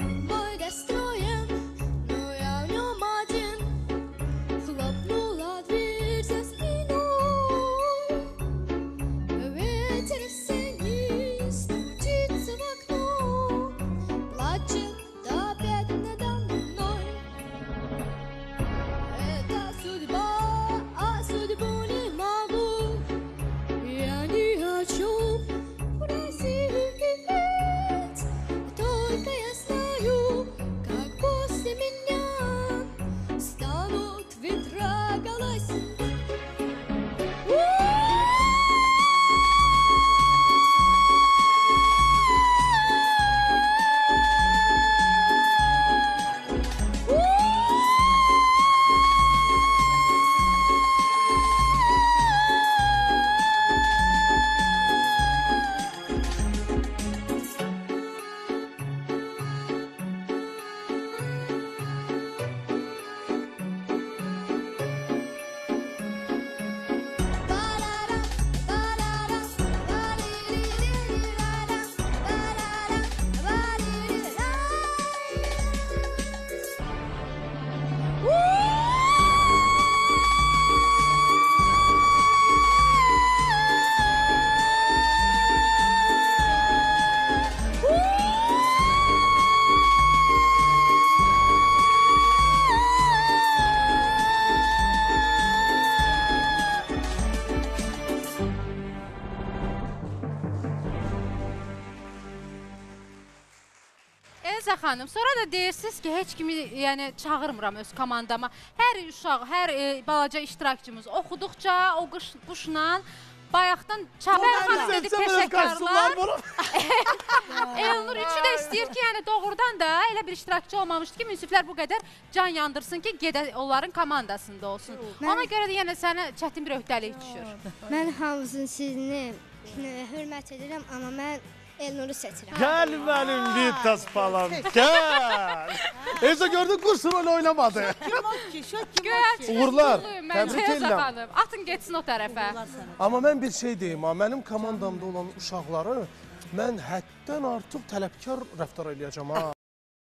Morgenstund Elza xanım, sonra da deyirsiniz ki, heç kimi yəni çağırmıram öz komandama. Hər uşaq, hər e, balaca iştirakçımız oxuduqca o qış quşla bayaqdan Çağlar xanım dedi peşəkarlar. Elnur üçü də istəyir ki, yəni doğrudan da elə bir iştirakçı olmamışdı ki, münsiflər bu qədər can yandırsın ki, gedə onların komandasında olsun. Ona görə də yəni sənə çətin bir öhdəlik düşür. Mən hamısını sizinlə hörmət edirəm, amma mən Elnuru seçirəm. Gel benim Vitas falan. Gel. Elsa gördün kursun öyle oynamadı. Göyərçin Uğurlar, uğurluyum təbrik məncə Elza edirəm. xanım. Atın getsin o tərəfə. Amma mən bir şey deyim ha, mənim komandamda olan uşaqları mən həddən artıq tələbkar rəftar eləyəcəm ha.